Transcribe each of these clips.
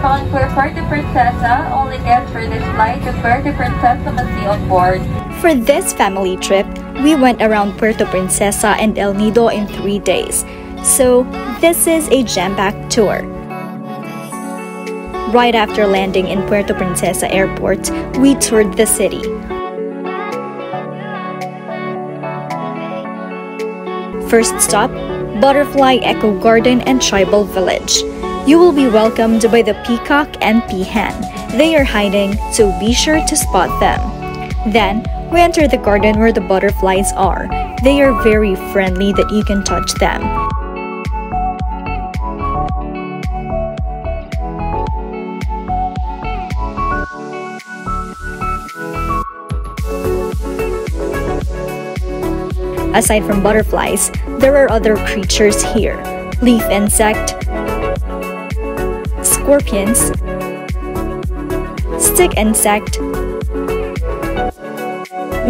For Puerto Princesa, only for this flight to Puerto Princesa on board. For this family trip, we went around Puerto Princesa and El Nido in three days. So, this is a jam-packed tour. Right after landing in Puerto Princesa Airport, we toured the city. First stop, Butterfly Eco Garden and Tribal Village. You will be welcomed by the peacock and peahen. They are hiding, so be sure to spot them. Then, we enter the garden where the butterflies are. They are very friendly that you can touch them. Aside from butterflies, there are other creatures here. Leaf insect, scorpions, stick insect,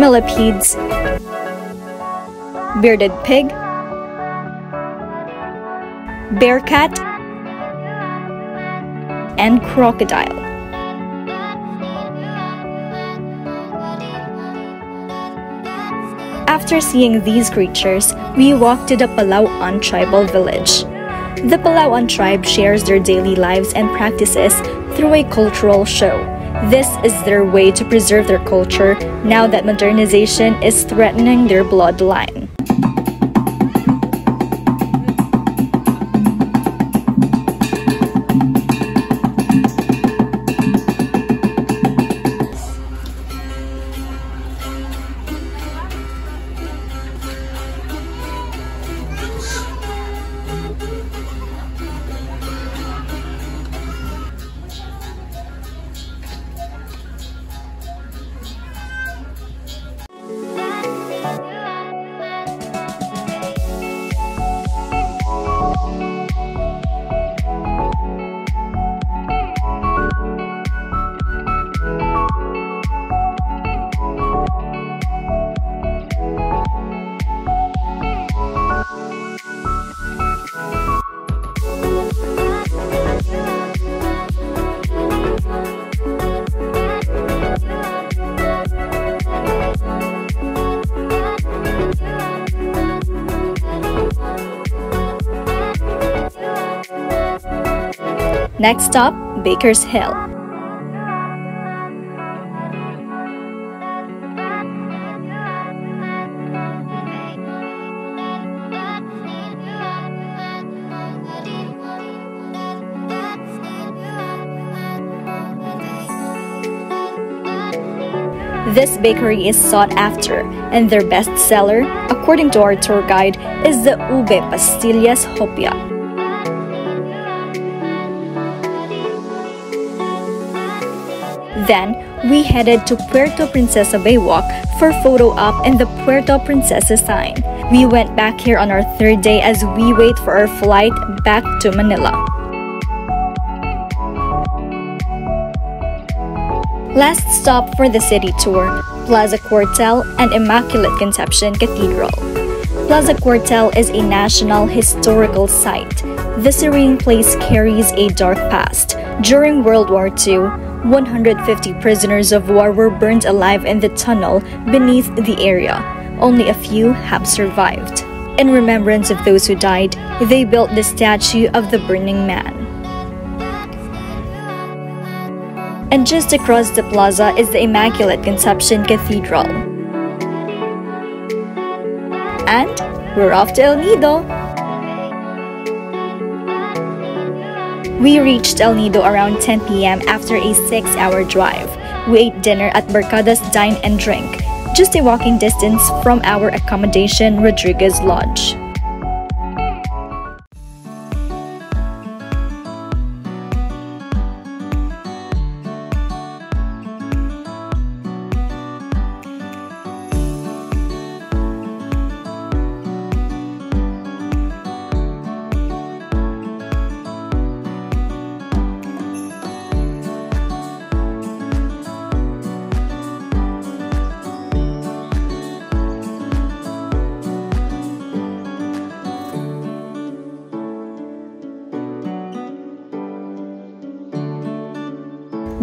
millipedes, bearded pig, bear cat, and crocodile. After seeing these creatures, we walked to the Palawan tribal village. The Palawan tribe shares their daily lives and practices through a cultural show. This is their way to preserve their culture now that modernization is threatening their bloodline. Next stop, Baker's Hill. This bakery is sought after, and their best seller, according to our tour guide, is the Ube Pastillas Hopia. Then, we headed to Puerto Princesa Baywalk for photo op and the Puerto Princesa sign. We went back here on our third day as we wait for our flight back to Manila. Last stop for the city tour, Plaza Cuartel and Immaculate Conception Cathedral. Plaza Cuartel is a national historical site. The serene place carries a dark past. During World War II, 150 prisoners of war were burned alive in the tunnel beneath the area. Only a few have survived. In remembrance of those who died, they built the statue of the Burning Man. And just across the plaza is the Immaculate Conception Cathedral. And we're off to El Nido! We reached El Nido around 10 p.m. after a 6-hour drive. We ate dinner at Barcadas Dine and Drink, just a walking distance from our accommodation Rodriguez Lodge.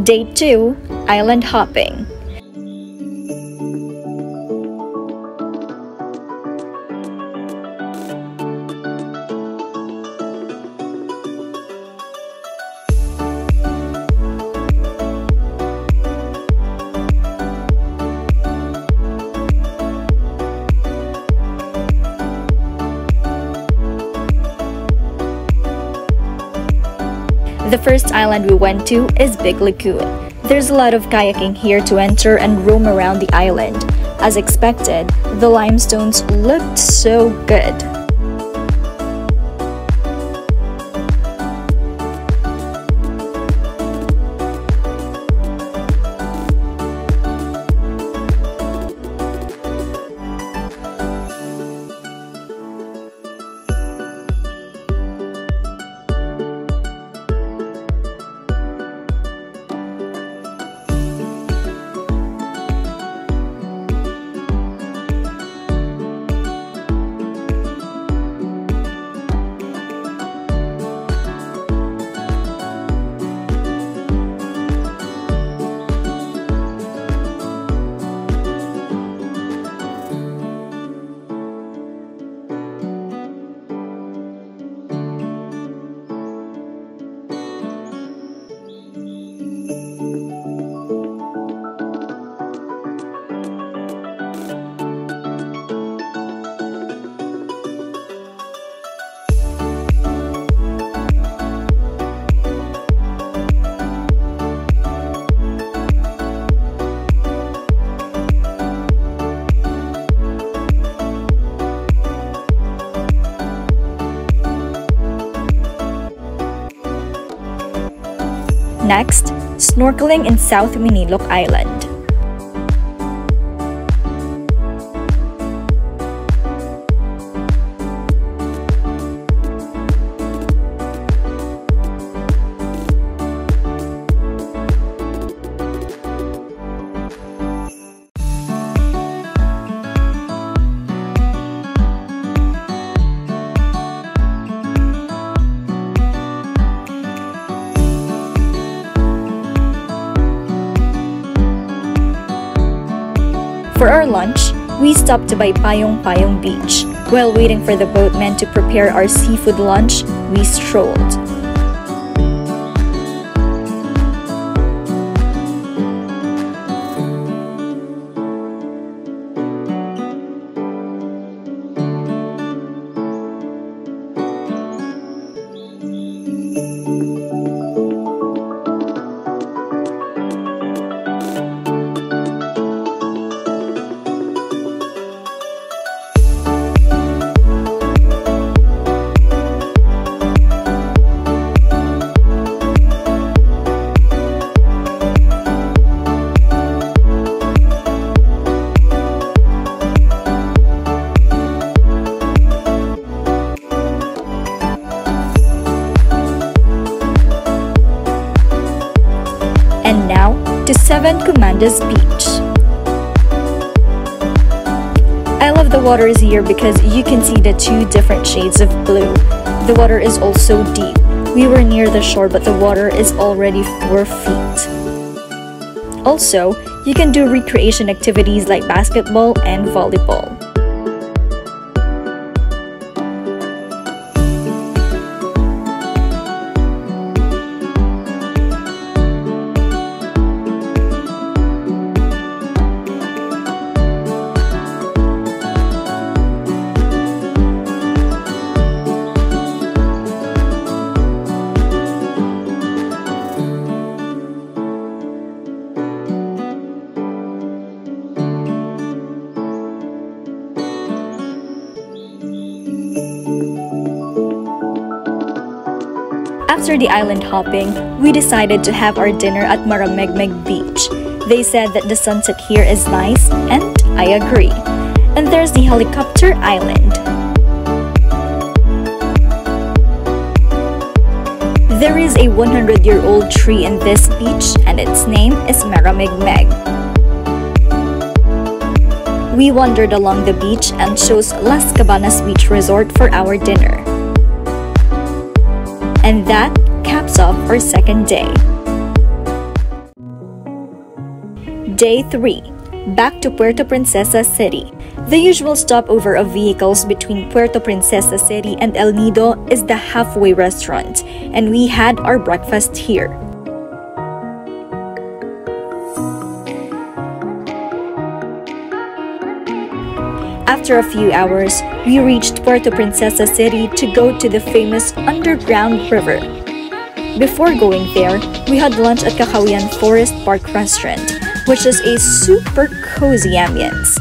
Day 2 Island Hopping first island we went to is Big Lagoon. There's a lot of kayaking here to enter and roam around the island. As expected, the limestones looked so good. Next, snorkeling in South Miniloc Island. We stopped by Payong Payong Beach. While waiting for the boatmen to prepare our seafood lunch, we strolled. Commandos Beach. I love the waters here because you can see the two different shades of blue. The water is also deep. We were near the shore but the water is already 4 feet. Also, you can do recreation activities like basketball and volleyball. After the island hopping, we decided to have our dinner at Maremegmeg Beach. They said that the sunset here is nice, and I agree. And there's the helicopter island. There is a 100 year old tree in this beach, and its name is Maremegmeg. We wandered along the beach and chose Las Cabanas Beach Resort for our dinner. And that caps off our second day. Day 3 Back to Puerto Princesa City. The usual stopover of vehicles between Puerto Princesa City and El Nido is the halfway restaurant, and we had our breakfast here. After a few hours, we reached Puerto Princesa City to go to the famous underground river. Before going there, we had lunch at Cacaoyan Forest Park Restaurant, which is a super cozy ambience.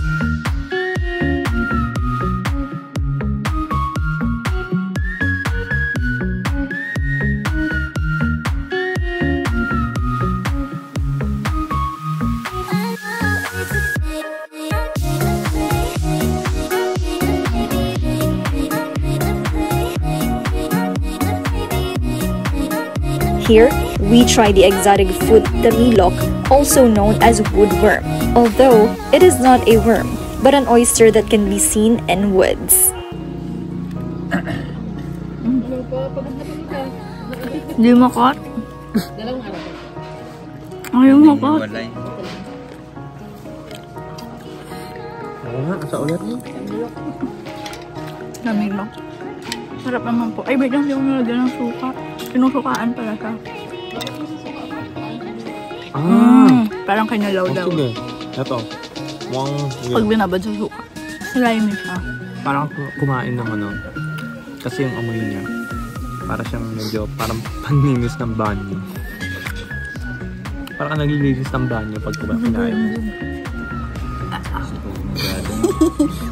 Here, we try the exotic food tamilok, also known as woodworm, although it is not a worm, but an oyster that can be seen in woods. Di makat. Ayaw makat. Walay. Oo nga, sa ulat mo. Lamig lang. Sarap naman po. Ay, wait lang, hindi ako nalagyan ng suka. Sinusukaan pala ka. Ah, Mm, parang oh, kinalaw-law. sige. Ito. Mukhang Pag binabad sa suka. Slimy siya. parang ku- kumain ng ano. Kasi yung amoy niya. Para siyang medyo parang panlinis ng banyo. Parang ka naglilinis ng banyo pag kumain kinain mo.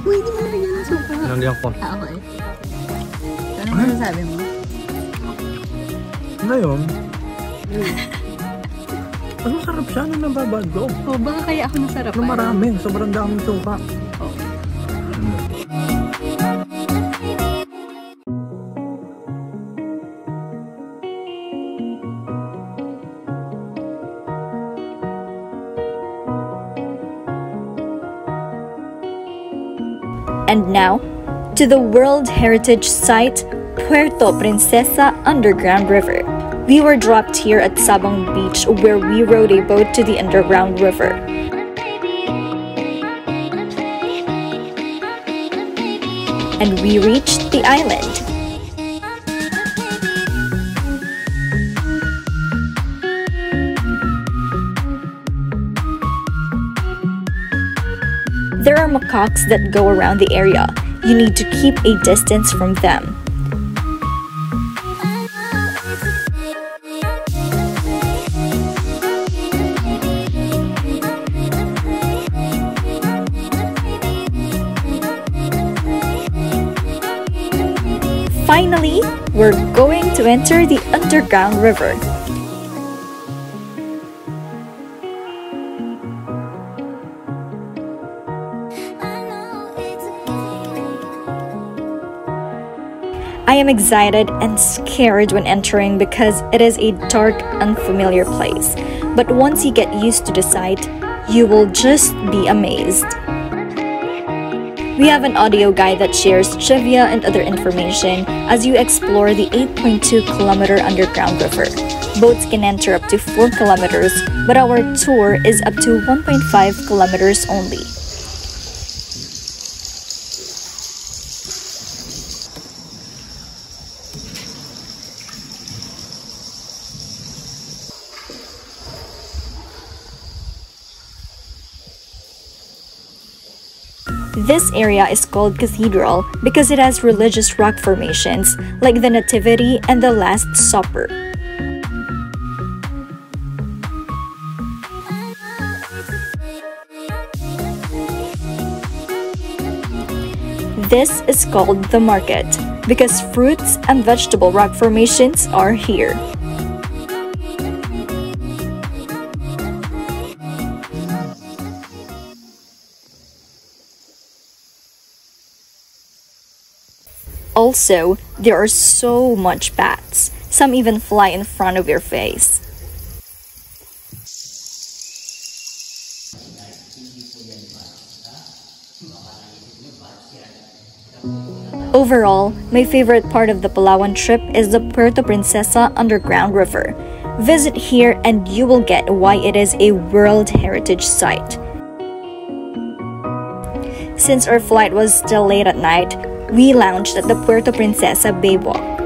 Uy, hindi mo nalagyan ng suka. Nalagyan ko. Ah, okay. Ano masasabi mo? Ngayon, eh, mas masarap siya nung nababad ko. Oh, baka kaya ako nasarapan. Nung marami, sobrang daming suka. And now, to the World Heritage Site, Puerto Princesa Underground River. We were dropped here at Sabang Beach where we rode a boat to the underground river. And we reached the island. There are macaques that go around the area. You need to keep a distance from them. To enter the underground river. I am excited and scared when entering because it is a dark, unfamiliar place. But once you get used to the site, you will just be amazed. We have an audio guide that shares trivia and other information as you explore the 8.2 kilometer underground river. Boats can enter up to 4 kilometers, but our tour is up to 1.5 kilometers only. This area is called Cathedral because it has religious rock formations like the Nativity and the Last Supper. This is called the market because fruits and vegetable rock formations are here. Also, there are so much bats. Some even fly in front of your face. Overall, my favorite part of the Palawan trip is the Puerto Princesa underground river. Visit here and you will get why it is a World Heritage Site. Since our flight was still late at night, we lounged at the Puerto Princesa Baywalk.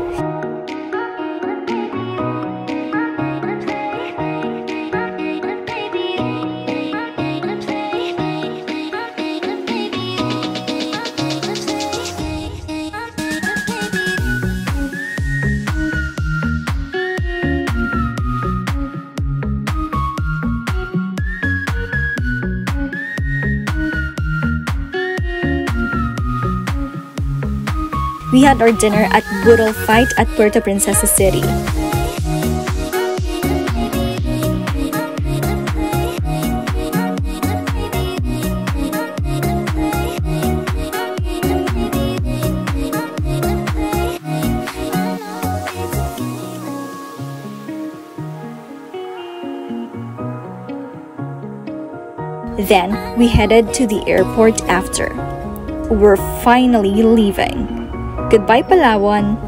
We had our dinner at Burro Fight at Puerto Princesa City. Then we headed to the airport after. We're finally leaving. Goodbye, Palawan!